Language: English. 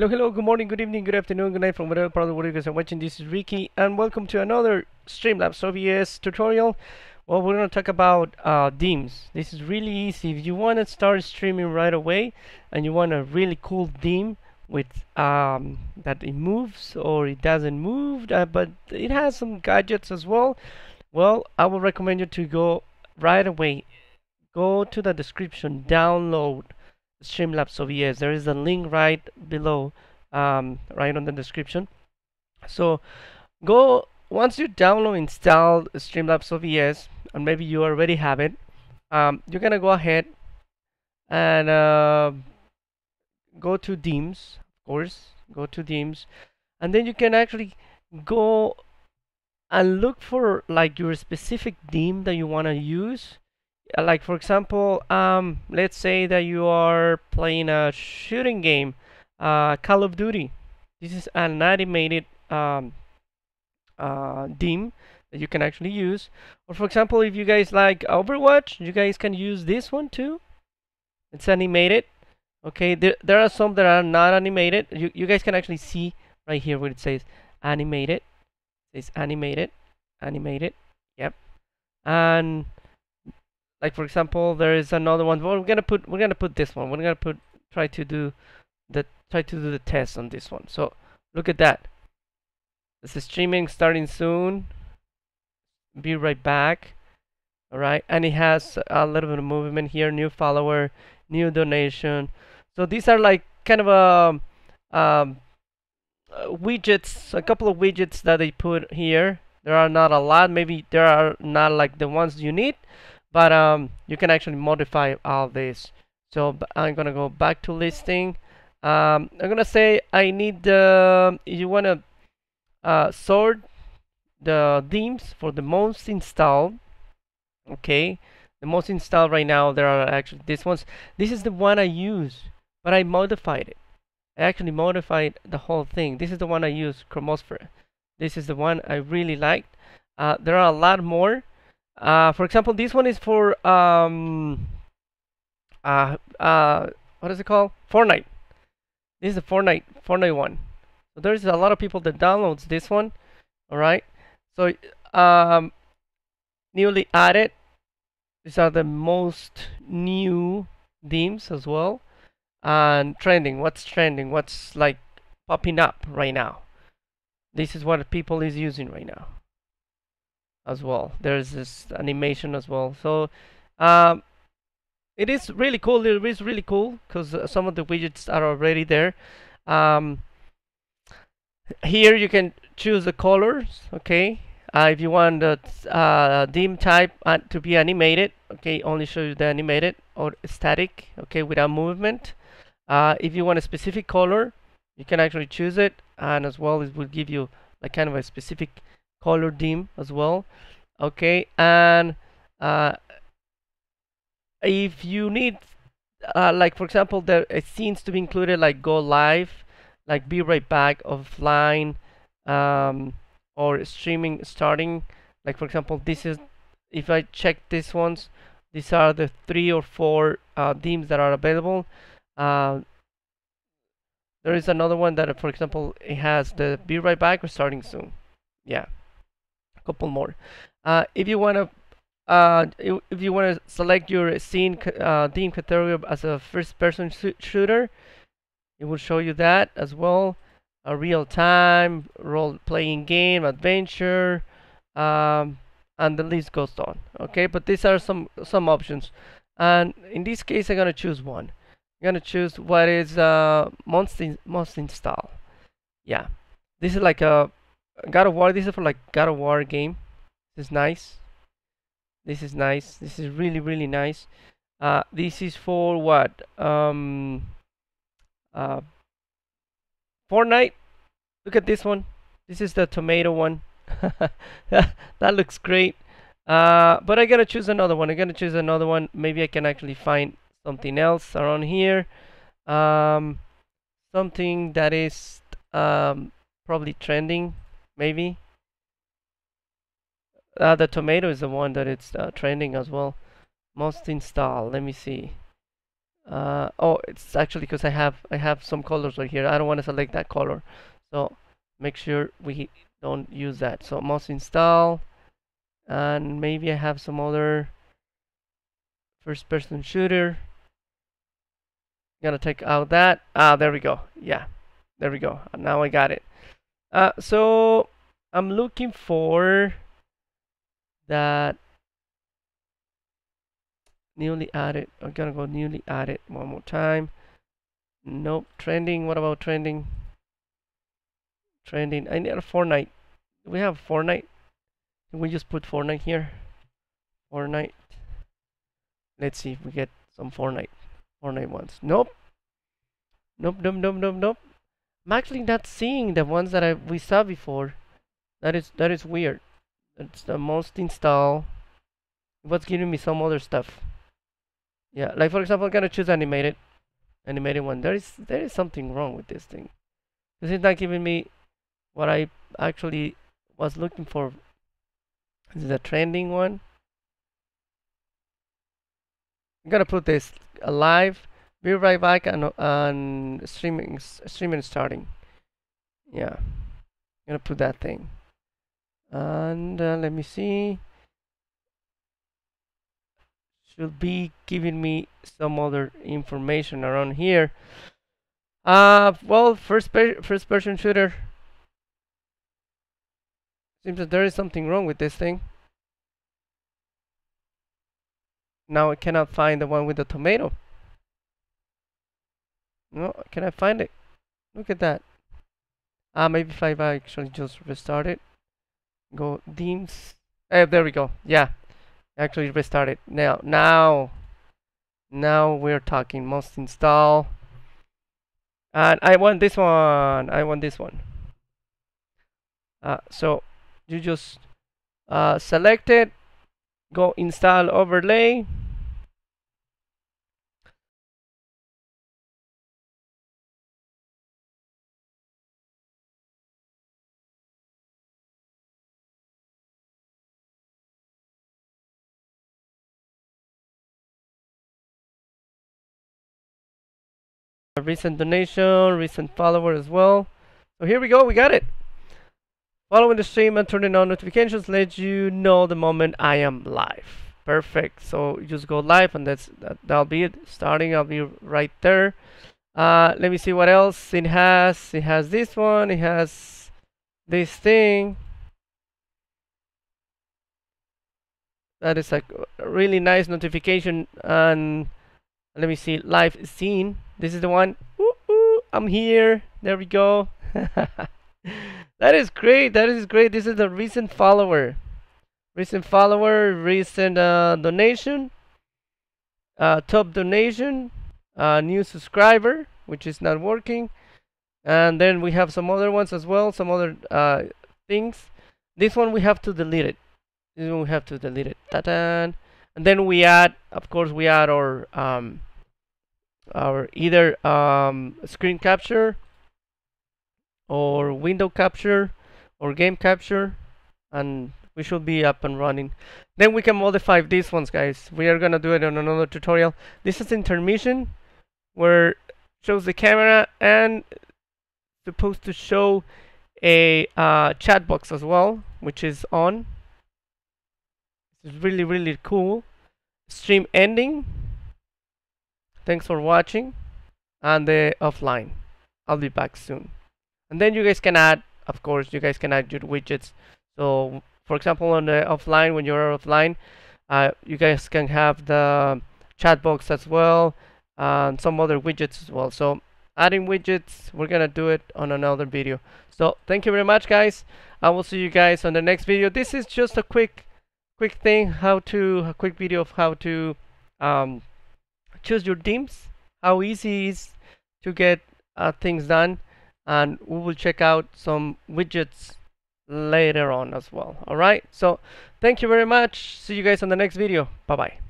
Hello, hello, good morning, good evening, good afternoon, good night from whatever part of the world you guys are watching. This is Ricky, and welcome to another Streamlabs OBS tutorial. Well, we're going to talk about uh, themes. This is really easy. If you want to start streaming right away, and you want a really cool theme with um, that it moves or it doesn't move, uh, but it has some gadgets as well, well, I will recommend you to go right away. Go to the description, download Streamlabs OBS. There is a link right below, um, right on the description. So go once you download install Streamlabs OBS, and maybe you already have it. Um, you're gonna go ahead and uh, go to themes, of course. Go to themes, and then you can actually go and look for like your specific theme that you want to use like for example um, let's say that you are playing a shooting game uh, Call of Duty. This is an animated um, uh, that you can actually use. Or for example if you guys like Overwatch you guys can use this one too. It's animated. Okay there, there are some that are not animated. You, you guys can actually see right here where it says animated. It's animated animated. Yep. And like for example there is another one well, we're gonna put we're gonna put this one. We're gonna put try to do the try to do the test on this one. So look at that. This is streaming starting soon. Be right back. All right and it has a little bit of movement here new follower new donation. So these are like kind of a um, uh, widgets a couple of widgets that they put here. There are not a lot. Maybe there are not like the ones you need but um, you can actually modify all this. So I'm gonna go back to listing. Um, I'm gonna say I need the you want to uh, sort the themes for the most installed. Okay? The most installed right now there are actually these ones. This is the one I use but I modified it. I actually modified the whole thing. This is the one I use Chromosphere. This is the one I really liked. Uh, there are a lot more uh, for example, this one is for um, uh, uh, what is it called? Fortnite. This is a Fortnite Fortnite one. So there's a lot of people that downloads this one. All right. So um, newly added. These are the most new themes as well. And trending. What's trending? What's like popping up right now? This is what people is using right now as well. There's this animation as well. So um, it is really cool. It is really cool because uh, some of the widgets are already there. Um, here you can choose the colors. Okay. Uh, if you want the uh, theme type uh, to be animated, okay, only show you the animated or static, okay, without movement. Uh, if you want a specific color, you can actually choose it, and as well it will give you like kind of a specific color theme as well. Okay and uh, if you need uh, like for example there it seems to be included like go live like be right back offline um, or streaming starting like for example this is if I check these ones these are the three or four uh, themes that are available. Uh, there is another one that for example it has the be right back or starting soon. Yeah couple more. Uh, if you want to uh, if you want to select your scene uh, theme category as a first-person sh shooter, it will show you that as well. A real-time role-playing game, adventure, um, and the list goes on. Okay, but these are some some options, and in this case, I'm gonna choose one. I'm gonna choose what is uh, most in, most install. Yeah, this is like a God of War. This is for like God of War game. This is nice. This is nice. This is really really nice. Uh, this is for what? Um, uh, Fortnite. Look at this one. This is the tomato one. that looks great. Uh, but I gotta choose another one. I gotta choose another one. Maybe I can actually find something else around here. Um, something that is um, probably trending maybe. Uh, the tomato is the one that it's uh, trending as well. Most install. Let me see. uh, oh it's actually because I have I have some colors right here. I don't want to select that color. So make sure we don't use that. So most install and maybe I have some other first person shooter. Gonna take out that. Ah there we go. Yeah. There we go. Now I got it. Uh, so I'm looking for that newly added I'm gonna go newly added one more time. Nope trending what about trending? Trending I need a Fortnite. We have Fortnite? Can we just put Fortnite here? Fortnite. Let's see if we get some Fortnite Fortnite ones. Nope. Nope nope nope nope nope. I'm actually not seeing the ones that I we saw before that is that is weird. It's the most install. What's giving me some other stuff? Yeah like for example i'm gonna choose animated animated one. There is there is something wrong with this thing. This is not giving me what i actually was looking for. This is a trending one. I'm gonna put this alive. Be right back and on streaming streaming starting. Yeah. I'm gonna put that thing and uh, let me see should be giving me some other information around here. Uh, well, first, first person shooter. Seems that there is something wrong with this thing. Now I cannot find the one with the tomato. No, can I find it? Look at that. Ah, uh, maybe if I actually just restart it. Go themes. Eh, there we go. Yeah, actually restart it. Now now. Now we're talking must install. And I want this one. I want this one. Uh, so you just uh, select it. Go install overlay recent donation, recent follower as well. So here we go, we got it. Following the stream and turning on notifications let you know the moment I am live. Perfect. So just go live and that's that, that'll be it. Starting, I'll be right there. Uh, let me see what else it has. It has this one. It has this thing. That is a really nice notification and let me see live scene this is the one. Ooh, ooh, i'm here. There we go. That is great. That is great. This is a recent follower. Recent follower recent uh, donation. Uh, top donation. Uh, new subscriber which is not working. And then we have some other ones as well some other uh, things. This one we have to delete it. This one we have to delete it. Ta-da! and then we add of course we add our um, our either um, screen capture or window capture or game capture and we should be up and running. Then we can modify these ones guys. We are gonna do it in another tutorial. This is intermission where shows the camera and supposed to show a uh, chat box as well which is on. It's really really cool. Stream ending thanks for watching and the offline. I'll be back soon. And then you guys can add of course you guys can add your widgets. So for example on the offline when you're offline uh, you guys can have the chat box as well and some other widgets as well. So adding widgets we're gonna do it on another video. So thank you very much guys. I will see you guys on the next video. This is just a quick quick thing how to a quick video of how to um, choose your themes how easy is to get uh, things done and we will check out some widgets later on as well all right so thank you very much. See you guys on the next video. Bye bye